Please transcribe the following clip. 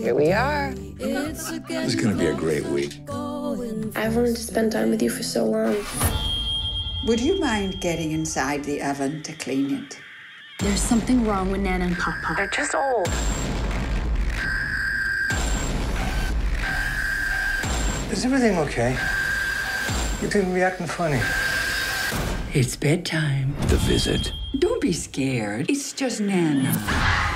Here we are. This is going to be a great week. I've wanted to spend time with you for so long. Would you mind getting inside the oven to clean it? There's something wrong with Nana and Papa. They're just old. Is everything okay? You've been reacting funny. It's bedtime. The visit. Don't be scared. It's just Nana.